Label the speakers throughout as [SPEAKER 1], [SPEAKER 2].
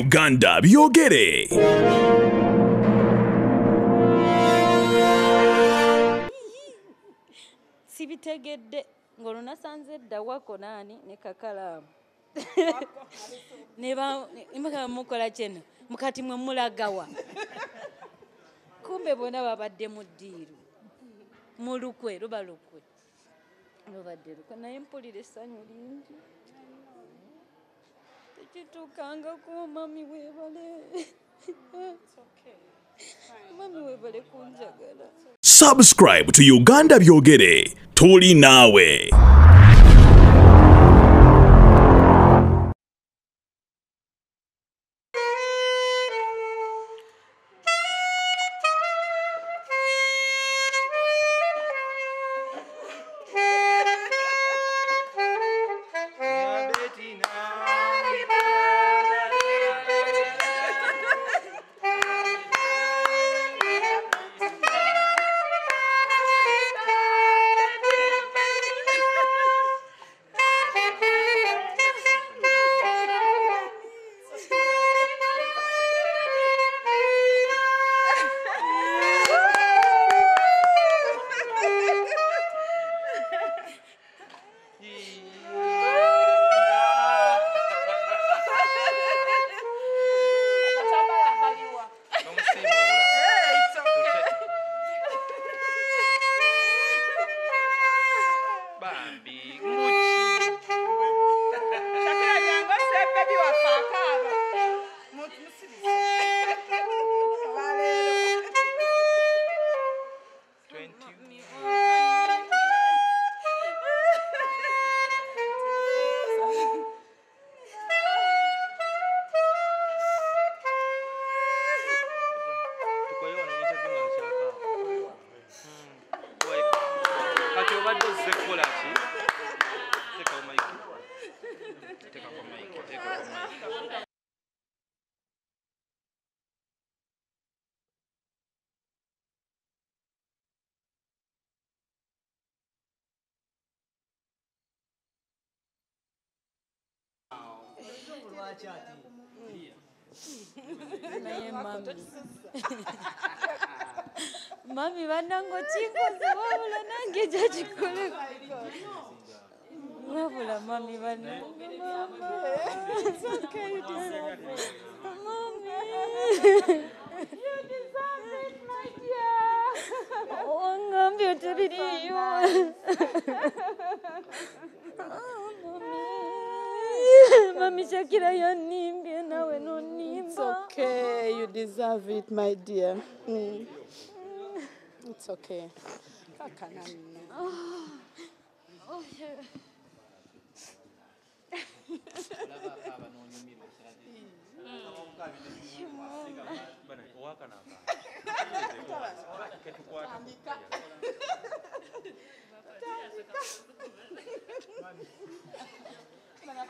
[SPEAKER 1] uganda. Byogere.
[SPEAKER 2] Sibitegedde ng'olwo nasanze edda wako naani ne kakalaamu. Nebamukaa mukola kyeno mukati mwe mulagawa. Kumbe bona babadde mu ddiiru mu lukwe luba lukwe. Lubadde lukwe. Naye mpulira essanyu lingi tekituukangako mami webale. Mami webale kunjagala
[SPEAKER 1] subscribe to uganda byogere. Tuli naawe
[SPEAKER 3] Biguti. Chacoalhando, você pediu a facada? Muito no silêncio. Valeu. Twenty. Hadi o vadyo zekula.
[SPEAKER 2] Naye mami mami bannange okinkoze wabula nange gyakikole wabula mami bannange wangambye otebiriyo
[SPEAKER 4] It's okay. You deserve it, my dear. Mm. It's okay.
[SPEAKER 2] não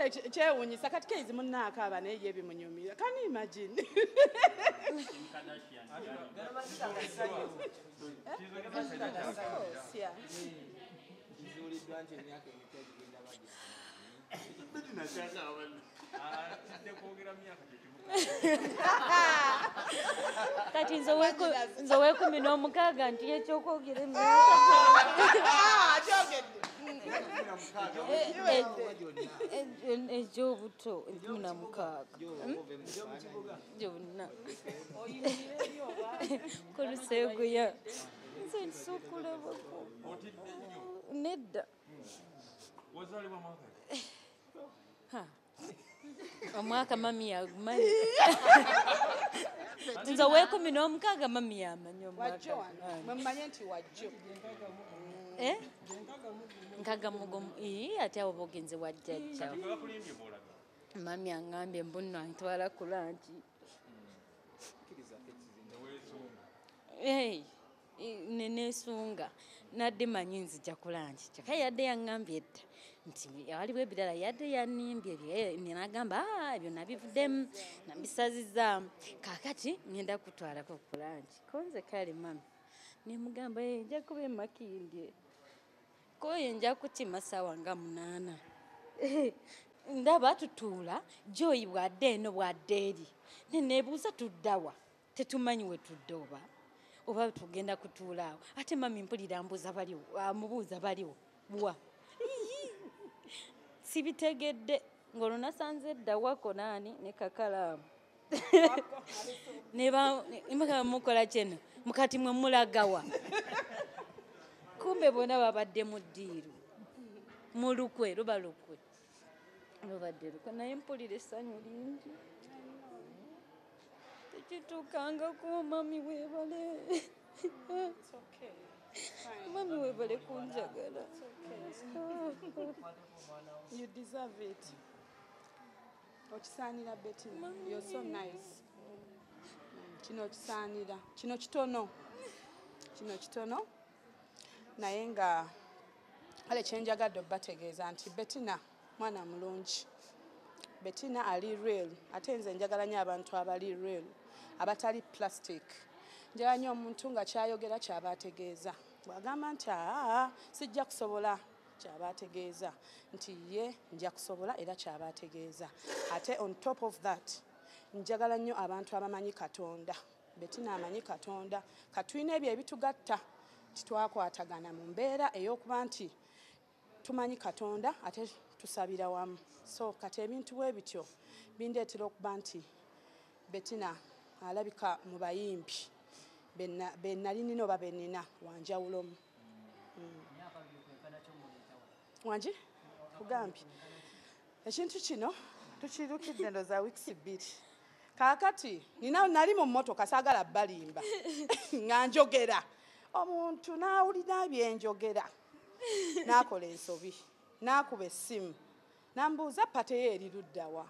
[SPEAKER 4] kale kye- kyewuunyisa kati keizi munnaakaaba naye ye bimunyumira. Can you imagine? Yeah.
[SPEAKER 2] kati nze weku- nze wekumi n'omukaaga nti ekyokwogera emyaka
[SPEAKER 4] Ah, akyogedde.
[SPEAKER 2] Egyobuto ekumi na mukaaga gyonna koluseeguya nze nsokulabako nedda. Omwaka mami yagumanyi. Nze owekumi n'omukaaga mami yamanyi omwaka Eh? nkaga mugomu. Ate abo bogenze wajjajja mami aŋŋambye mbunno antwala ku lanki Hey, i- ne nesunga nadde manyi nzija kulangi kyaka yadde yaŋŋambye edda nti waliwo ebirala yadde yanimbye nenagamba "Ah, ebyo nabivuddemu nabisazizaamu. Kakati ngenda kutwalako kulangi konze kale mami. Nemugamba "Eh, nja kuba emakindye koye nja kukima sawa nga munaana ndaba tutuula joyi bwadde eno bwadde eri neneebuuza tuddawa tetumanyi we tudde oba oba tugenda kutuula awo ate mami mpulira ambuuza baliwo amubuuza baliwo wa. Sibitegedde ng'olwo nasanze eddawako naani ne kakalaamu nebamukola mukola kyeno mukati mwe mulagawa kumbe bonna babadde mu ddiiru mu lukwe luba lukwe lubadde lukwe naye mpulira essanyu lingi tekituukangako mami weebale mami weebale kunjagala
[SPEAKER 4] You deserve it. Okisaanira Bettina. You're so nice. Kino okisaanira. Kino kitono. Kino kitono. Naye nga kale kyenjagadde obbategeeza nti Bettina mwana mulungi. Bettina ali real ate nze njagala nnyo abantu abali real abatali plastic. Njagala nnyo omuntu nga kyayogera kyaba ategeeza bw'agamba nti aa sijja kusobola kyaba ategeeza nti ye nja kusobola era kyaba ategeeza ate on top of that njagala nnyo abantu abamanyi katonda. Betina amanyi katonda katulina ebyo ebitugatta titwakwatagana mu mbeera ey'okuba nti tumanyi katonda ate tusabira wamu. So kati ebintu bwe bityo bindeetera okuba nti betina alabika mu bayimbi benna- be nali nina oba benina wanjawulomu wangi kugambye ekintu kino tukirukidde ndo za wiikisi bbiri. Kaakati nina nali mu mmotoka saagala balimba nga njogera omuntu n'awulira byenjogera n'akola ensobi n'akuba essimu. Nambuuza pateyo eri luddawa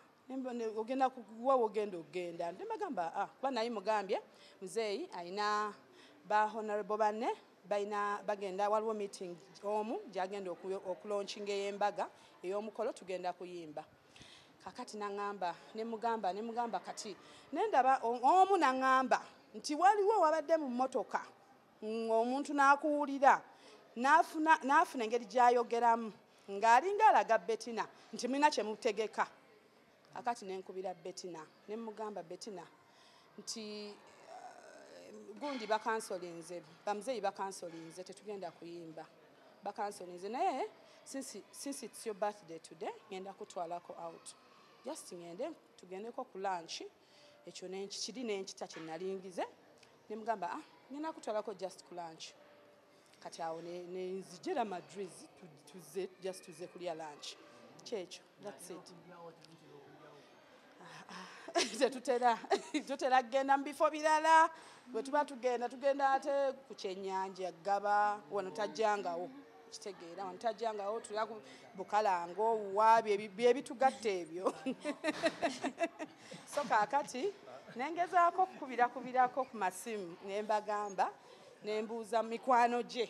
[SPEAKER 4] ogenda kuwa wogenda ogenda nembagamba "Ah, kuba naye mugambye muzeeyi ayina ba honorable banne balina bagenda waliwo meeting omu gyagenda oku- okulaunchinga ey'embaga ey'omukolo tugenda kuyimba. Kakati naŋŋamba nemugamba nemugamba kati nendaba omu naŋŋamba nti waliwo wabadde mu mmotoka mm, omuntu n'akuwulira n'afuna engeri gy'ayogeramu ng'alinga alaga betina nti mulina kye mutegeka. Kakati nenkubira betina nemugamba betina nti eh, gundi bakansolinze bamuzeeyi bakansolinze tetugenda kuyimba bakansolinze. Naye since it's your birthday today ngenda kutwalako out. Just ngende tugendeko ku lunch ekyo kiri nenkita kyenalingize nemugamba ah ngenda kutwalako just ku lunch. Kati awo ne- nenzijira madriz tu- tuze just tuze kulya lunch. Kyekyo thats it. Tetutera tutera kgenda mu bifo birala. Bwe tuba tugenda tugenda ate ku kyenyanja gaba wano tajjangawo kitegeera wano tajjangawo tulya ku bukalango ebi- byebitugatta ebyo. So kaakati nengezaako kukubirakubirako ku masimu ne mbagamba ne mbuuza mikwano gye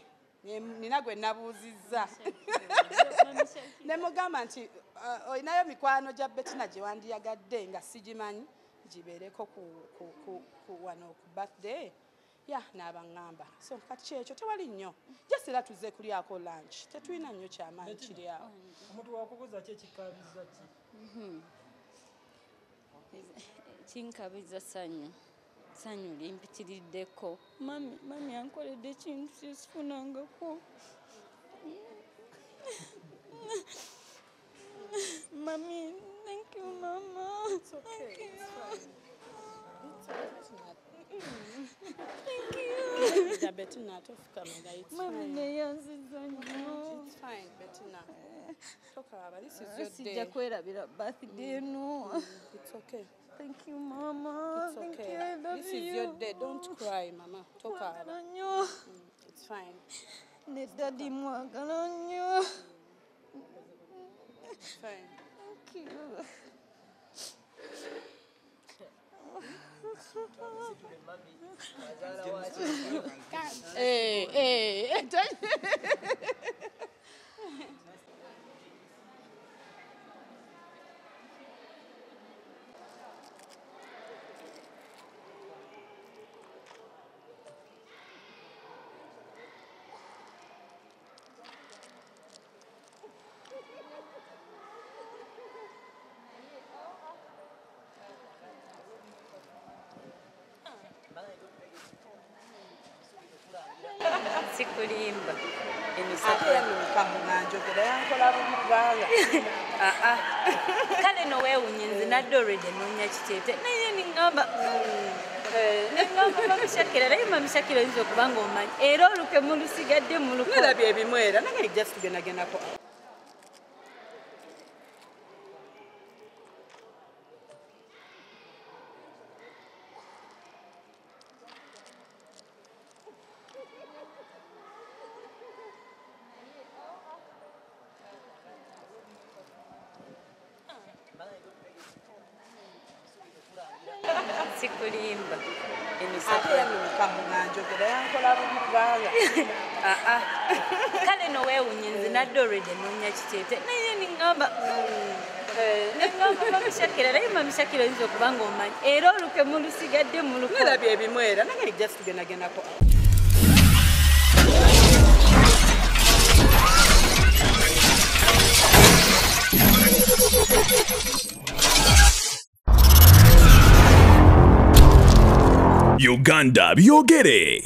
[SPEAKER 4] nina gwe nabuuzizza. Ne mugamba nti uh, olinayo mikwano gya betina gye wandiyagadde nga sigimanyi gibeereko ku, ku, ku, ku wano ku birthday? Ya n'abaŋŋamba so kati kyekyo tewali nnyo. Jasira tuzze kulyako lunch. Tetulina nnyo kyamaanyi kiri awo.
[SPEAKER 5] omuntu wakubuuza ki ekikaabiza ki
[SPEAKER 2] kinkabiza sanyu sanyu limpitiriddeko mami mami ankoledde ekintu kyesifunangako mami thank you mama. Thank you.
[SPEAKER 4] Ja betina ate ofukamira it's
[SPEAKER 2] mami
[SPEAKER 4] fine.
[SPEAKER 2] neyanziza nnyo
[SPEAKER 4] It's fine, betina tokaaba this is your
[SPEAKER 2] sijja
[SPEAKER 4] day.
[SPEAKER 2] Kwerabira birthday eno
[SPEAKER 4] it's okay.
[SPEAKER 2] Thank you mama.
[SPEAKER 4] It's
[SPEAKER 2] thank
[SPEAKER 4] okay
[SPEAKER 2] you I love
[SPEAKER 4] this is
[SPEAKER 2] you
[SPEAKER 4] your day don't cry mama. Tokaaba
[SPEAKER 2] nnyo
[SPEAKER 4] it's fine.
[SPEAKER 2] Ne dadi mwagala nnyo
[SPEAKER 4] it's fine
[SPEAKER 2] Thank you.
[SPEAKER 4] ê ê ê ta-
[SPEAKER 2] sikulimba
[SPEAKER 4] ate
[SPEAKER 2] emisatu
[SPEAKER 4] yamuluka muganjogera yankola bubi kubanga
[SPEAKER 2] aa kale noweewunye nze nadde olwedde noonya kiteete naye mamishakira naye mamishakira oyinza okuba nga omanyi era oluke mulusigadde muluko.
[SPEAKER 4] Mwera byebimu era nange just tugendagendako
[SPEAKER 2] emisatu
[SPEAKER 4] yamuluka muganjogera yankola bubi kubanga
[SPEAKER 2] aa kale noweewunye nze nadde olwedde noonya kiteete naye neŋŋamba mamishakira naye mamishakira oyinza okuba nga omanyi era oluke mulusigadde muluko
[SPEAKER 4] mwera byebimu era nange just tugendagendako
[SPEAKER 1] uganda. Byogere